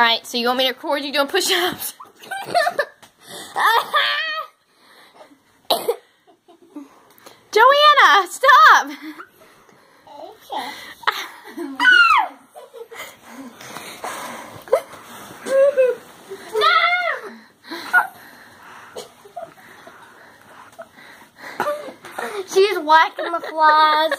Alright, so you want me to record you doing push-ups? Joanna, stop! She's whacking the flies.